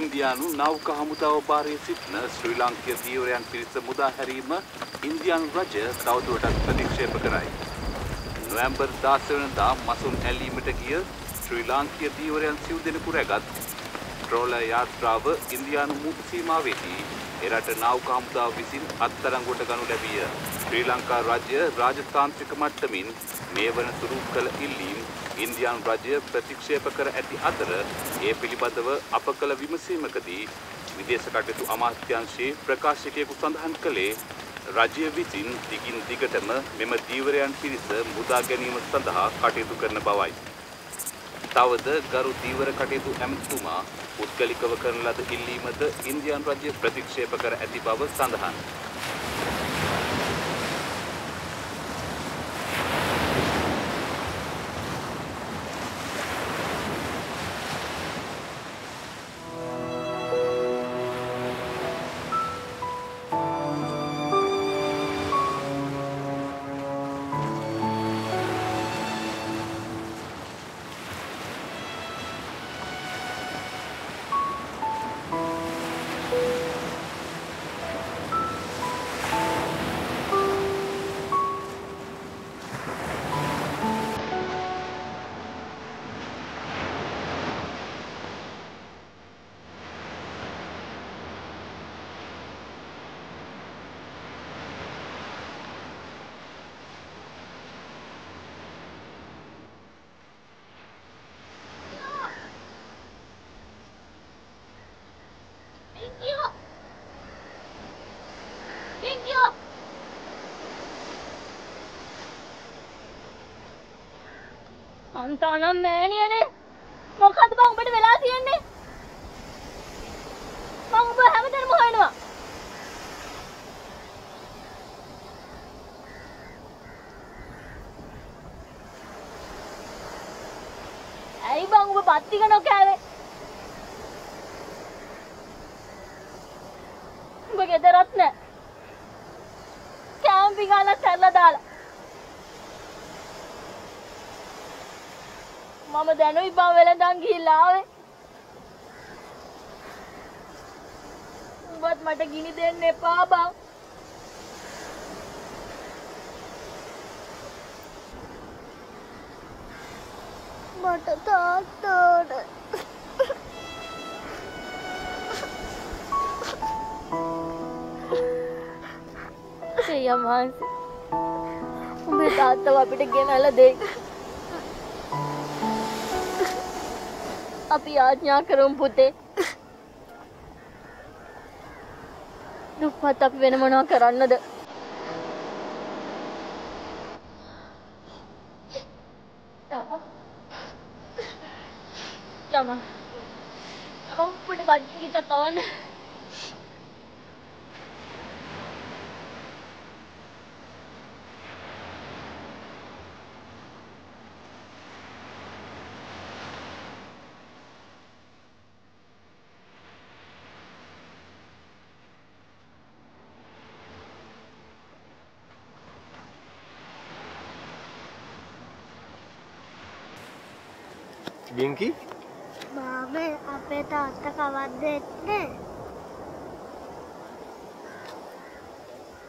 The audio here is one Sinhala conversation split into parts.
ඉන්දියානු නෞක හමුදාව භාරයේ සිටින ශ්‍රී ලාංකීය දීවරයන් පිරිස මුදා හැරීම ඉන්දියානු රජය තවදුරටත් ප්‍රතික්ෂේප කරයි. නොවැම්බර් 16 වෙනිදා මසුන් ඇල්ලීමට ගිය ශ්‍රී ලාංකීය දීවරයන් සිව් දෙනෙකු රැගත් ට්‍රෝලර් යාත්‍රාව ඉන්දියානු මුහුදු සීමාවේදී එරට නාවික හමුදාව විසින් අත්අඩංගුවට ගනු ලැබිය. ශ්‍රී ලංකා රජය රාජතාන්ත්‍රික මට්ටමින් මේ වනතුරු කළ ඉල්ලීම් ඉන්දියානු රජය ප්‍රතික්ෂේප කර ඇති අතර ඒ පිළිබඳව අප කළ විමසීමකදී විදේශ කටයුතු අමාත්‍යාංශයේ ප්‍රකාශකයෙකු සඳහන් කළේ රජය විසින් දිගින් දිගටම මෙම දීවරයන් පිරිස මුදා ගැනීම සඳහා කටයුතු කරන බවයි. තවද ගරු දීවර කටයුතු ඇමතිතුමා පුද්ගලිකව කරන ලද ඉල්ලීමද ඉන්දියානු රජය ප්‍රතික්ෂේප කර ඇති බව සඳහන්. අන්තානම් මෑණියනේ මොකද්ද බං උඹට වෙලා තියෙන්නේ මං උඹ හැමතැනම හොයනවා ඇයි බං උඹ පත්තික නොකෑවේ උඹ ගෙදරත් නෑ කෑම්පි ගානක් කරලා දාලා මම දැනුයි බං වෙලඳන් ගිහිල්ලා ආවේ. උඹත් මට ගිනි දෙන්න එපා බං. මට තාත්තාට. වහන්සේ උඹේ තාත්තව අපිට ගෙනල්ලා දෙයි. අපි ආඥා කරමු පුතේ. දුප්පත් අපි වෙන මොනවා කරන්නද? Tama. Ako po na kita taon. බිංකි මාම අපේ තාත්ත කවද්ද එන්නේ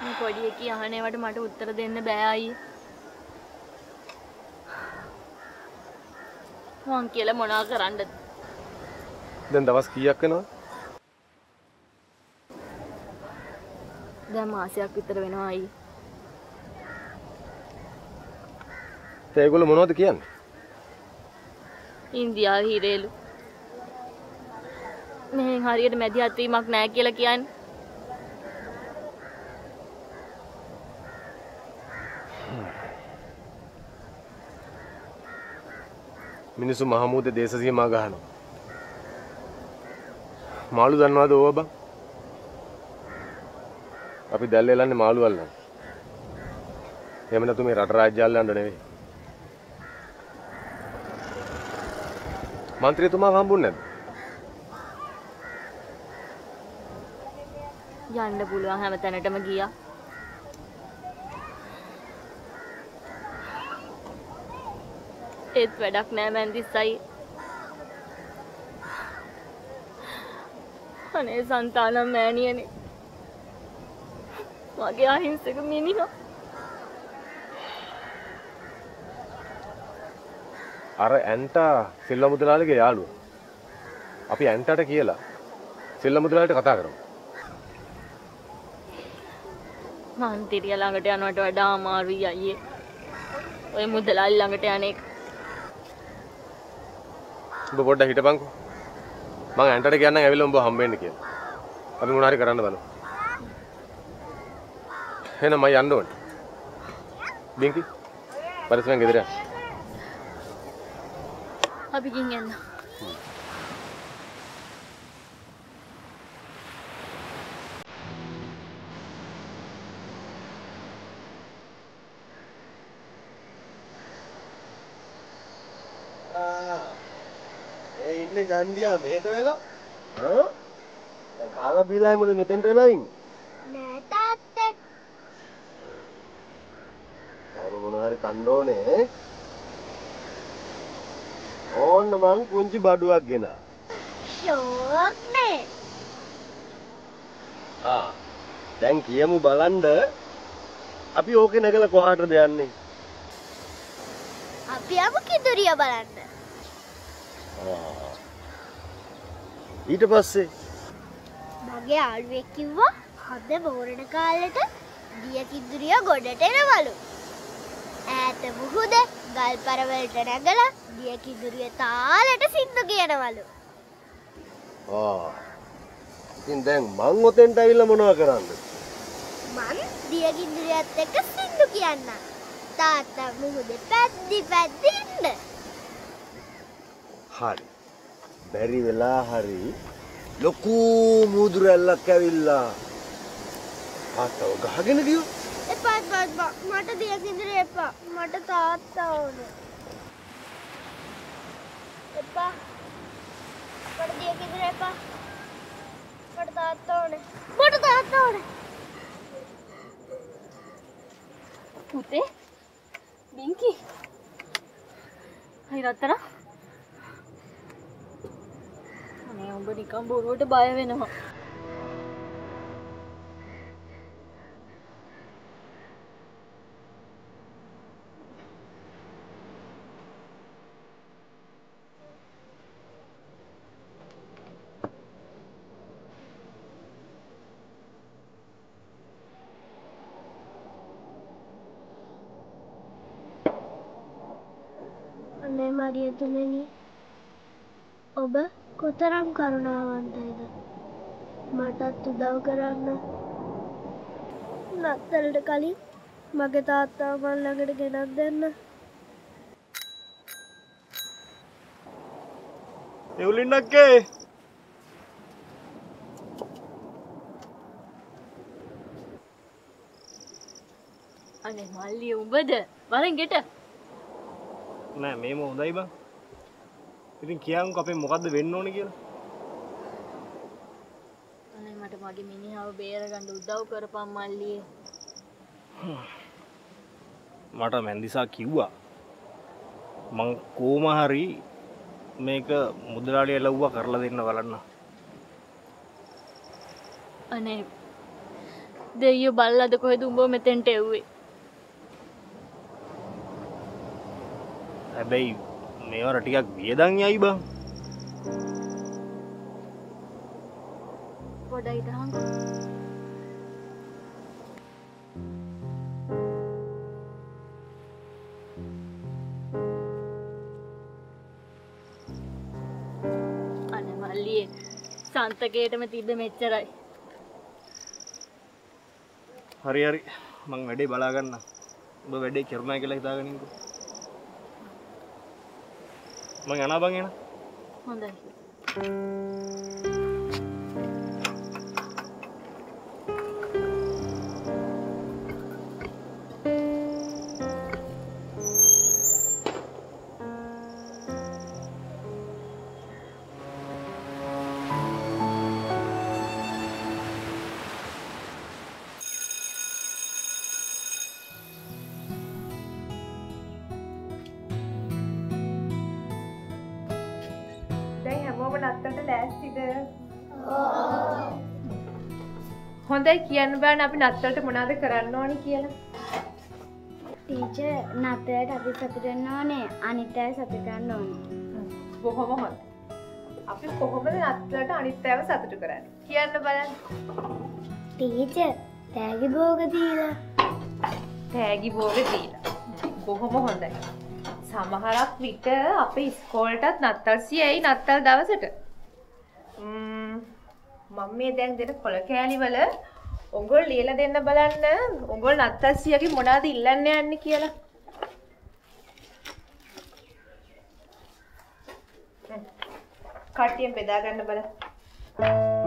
මේ පොඩි එකී අහනේවට මට උත්තර දෙන්න බෑ අයියේ. මං කියලා මොනවා කරන්නද? දැන් දවස් කීයක් වෙනවද දැන් මාසයක් විතර වෙනවා අයියේ. ඒගොල්ලෝ මොනවද කියන්නේ ඉන්දියාවේ හිරේලු. මෙහෙන් හරියට මැදිහත් වීමක් නැහැ කියලා කියන්නේ. මිනිස්සු මහමූදේ දේශ සීමා ගහනවා මාළු දන්නවද ඕවා බං අපි දැල්ල එලන්නේ මාළු අල්ලන්න එහෙම නැතු මේ රට රාජ්‍ය අල්ලන්න නෙවෙයි මන්ත්‍රීතුමා හම්බුන්නේ නැද්ද යන්න පුළුවන් හැම තැනටම ගියා. ඒත් වැඩක් නෑ මැන්දිස් අයියේ. අනේ සන්තානම් මෑණියනේ මගේ අහිංසක මිනිහා අර ඇන්ටා සිල්ල මුදලාලිගේ යාළුව. අපි ඇන්ටට කියලා සිල්ල මුදලාලට කතා කරමු. මන්තිරිය ළඟට යනවට වඩා අමාරුයි අයියේ ඔය මුදලාලි ළඟට යන එක ඔබ පොඩ්ඩක් හිටපන්කෝ. මං ඇන්ටට කියන්නම් ඇවිල්ලා උඹ හම්බෙන්න කියලා. අපි මොනාරි කරන්න බලමු. එහෙනම් මම යන්න ඕනේ. බින්කි. පරිස්සමෙන් ගෙදර යන්න. යන්න ඒ ඉන්නේ ගන්ඩියා මේක වෙලා හා දැන් කාලා බීලා මොකද මෙතෙන්ට වෙලා ඉන්නේ නෑ තාත්තේ. අර මොන හරි කන්න ඕනේ ඕන්න මං පුංචි බඩුවක් ගෙනා ෂෝක් නේ. ආ දැන් කියමු බලන්න අපි ඕකේ නැගලා කොහාටද යන්නේ අපි යමු කිදුරිය බලන්න. ආ. ඊට පස්සේ මගේ යාළුවෙක් කිව්වා හද මෝරණ කාලෙට දිය කිදුරිය ගොඩට එනවලු. ඈත මුහුද ගල් පරවලට නැගලා දිය කිදුරිය තාලෙට සින්දු කියනවලු. ආ ඉතින් දැන් මං ඔතෙන්ට ඇවිල්ලා මොනව කරන්නද මං දිය කිදුරියත් එක්ක සින්දු කියන්න. තාත්තා මුහුදේ පැද්දි පැද්දි ඉන්න. හරි බැරි වෙලා හරි ලොකු මුදුරැල්ලක් ඇවිල්ලා ආතව ගහගෙන ගියෝ එපා එපා එපා මට දිය කිදුරිය එපා. මට තාත්තා ඕනේ. එපා. මට දිය කිදුරිය එපා. මට තාත්තා ඕනේ. මට තාත්තා ඕනේ. පුතේ බිංකි හයි රත්තර අනේ උඹ නිකම් බොරුවට බය වෙනවා අනේ මරියතුමනි ඔබ කොතරම් කරුණාවන්තයිද? මටත් උදව් කරන්න. නත්තලට කලින් මගේ තාත්තා මන් ළඟට ගෙනත් දෙන්න. එවලින්නක්කේ අනේ මල්ලි උඹද? වරෙන් ගෙට නෑ මේම හොඳයි බං. ඉතින් කියන්ක අපේ මොකක්ද වෙන්න ඕන කියලා. අනේ මට මගේ මිනිහාව බේරගන්න උදව් කරපම් මල්ලියේ. මට මැන්දිසා කිව්වා. මං කෝම හරි මේක මුදලාඩි එලව්වා කරලා දෙන්න බලන්න. අනේ දෙයියෝ බල්ලද කොහෙද උඹ මෙතෙන්ට එව්වේ හැබැයි මේවට ටිකක් වියදං යයි බං පොඩ ඉදහන් අන මල්ලියේ සන්තකයටම තිබ්බ මෙච්චරයි හරි හරි මං වැඩේ බලාගන්න ඔබ වැඩේ කරමය කියලා හිතාගනින්ක මං යනා බං එන හොඳයි නත්තට ලෑස්තිද? හොඳයි කියන්න බෑන අපි නත්තලට මොනාද කරන්න ඕනි කියලා. ටීච නතරට අපි සතුටන්න ඕනේ. අනිත් අය සතුටන්න ඕනේ. බොහොම හොඳ? අපි කොහොමද නත්තලට අනිත්තෑව සතුටු කරන්න? කියන්න බලන්න. ටීච තෑගි බෝග දීලා. තෑගි බෝග දීලා. බොහොම හොඳයි සමහරක් විට අප ඉස්කෝල්ටත් නත්තල් සියයි නත්තල් දවසට. මම. මේ දැන් දෙන කොළ කෑලිවල ඔගොල් ලියල දෙන්න බලන්න. ඔගොල් නත්තල් සියගේ මොනාද ඉල්ලන්න යන්න කියලා. කට්ටියෙන් බෙදාගන්න බල. සොනාලි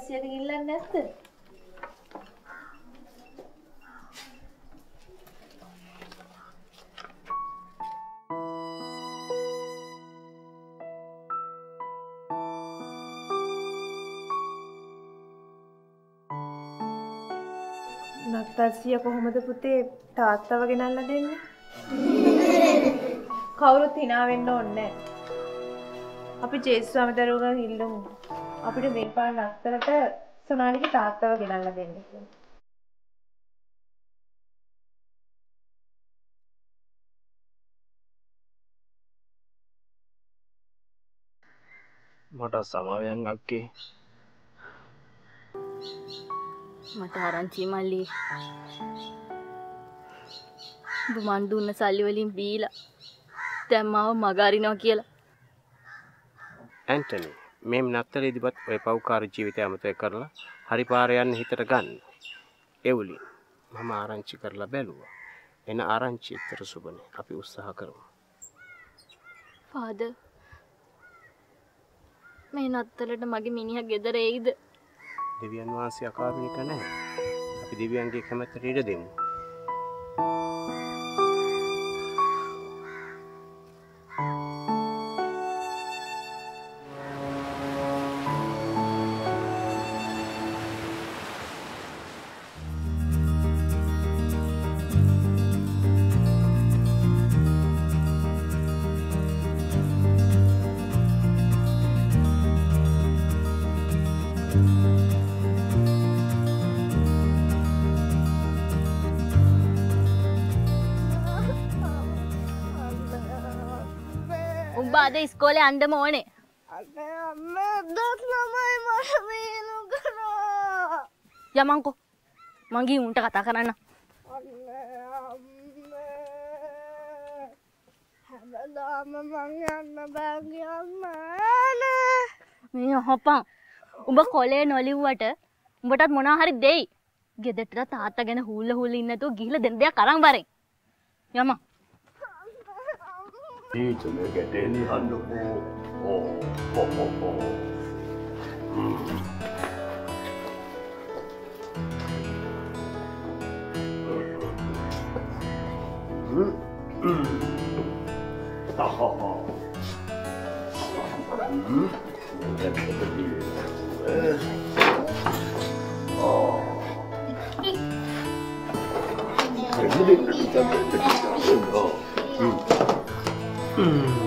180ට ගිල්ලන්නේ නැද්ද? නත්තර්සිය කොහොමද පුතේ තාත්තව ගෙනල්ලා දෙන්නේ? කවුරුත් hina වෙන්න ඕනේ නැහැ. අපි ජේසුස්වාමි දරුවෝ ඉල්ලමු. අපිට මේපාල නත්තරට සුනාලික තාත්තව ගෙනල්ලා දෙන්න කියලා. මට සමාවයන් අක්කේ. මට ආරංචි මල්ලි. බුමන් දුන්න සල්ලි වලින් බීලා දැන් මාව මගහරිනවා කියලා. ඇන්ටනි මෙම නත්තල ඉදිපත් ඔය පව්කාර ජීවිතය අමතය කරලා හරි පාර යන්න හිතට ගන්න. එවුලින් මම ආරංචි කරලා බැලුවා. එන ආරංචි එච්චර සුබනේ. අපි උත්සාහ කරමු. ෆාදර් මේ නත්තලට මගේ මිනිහා ගෙදර එයිද දෙවියන් වහන්සේ අකාරුණික නැහැ. අපි දෙවියන්ගේ කැමැත්තට ඉඩ දෙමු. අද ඉස්කෝලේ අන්ඩම ඕනේ. දත් ළමයි මට වේලු කරා යමංකෝ. මගේ උන්ට කතා කරන්න. හැබදාම මං යන්න බැගියන්න මේ හොපන් උඹ කොලේ නොලිව්වට උඹටත් මොනාහරි දෙයි. ගෙදෙටට තාත්ත ගැන හුල්ල හුල්ල ඉන්නතු ගිහිල දෙන්න දෙයක් කරම් බරෙන් යම. 你准备给爹你喊的？哦，哦，哦，哦，嗯。嗯，大好好，嗯，我在这个地，哦，这里这里这里这里这。Yes.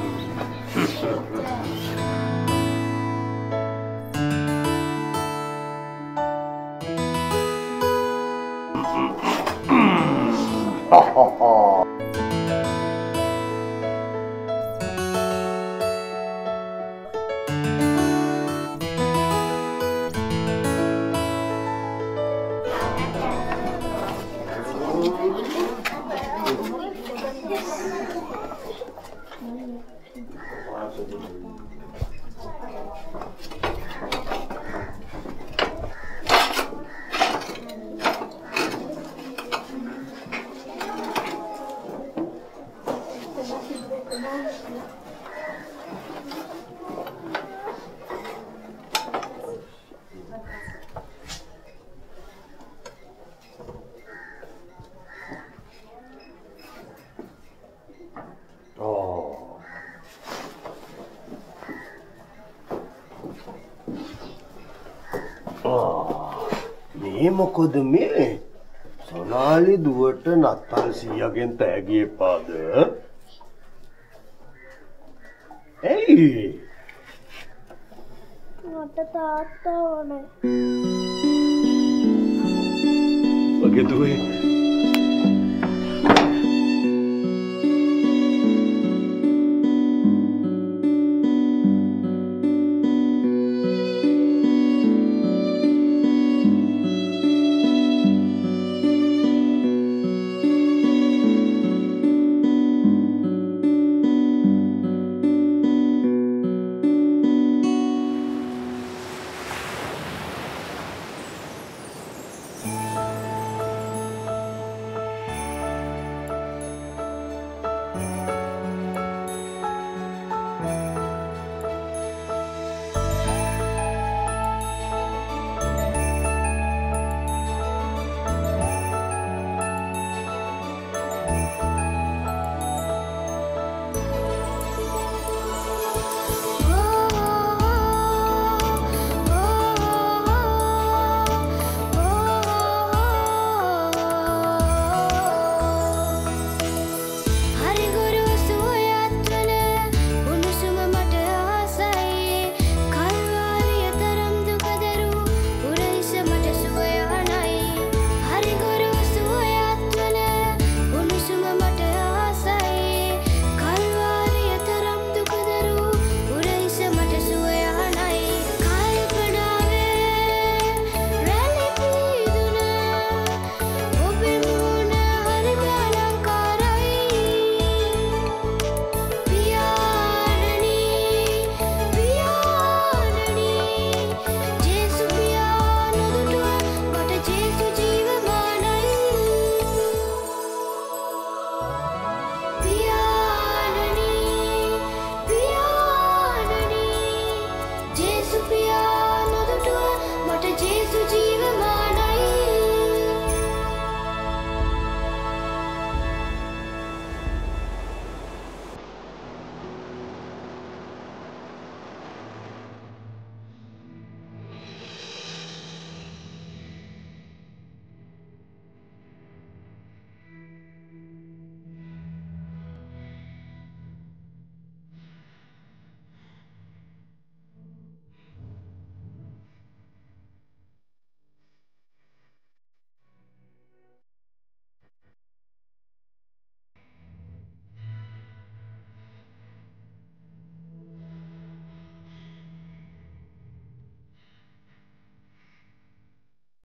我花了十分之一 මේ මොකද මේ? සොනාලි දුවට නත්තල් සීයගෙන් තෑගිය පාද ඇයි මට තාත්තා ඕනේ. වගේ දුවේ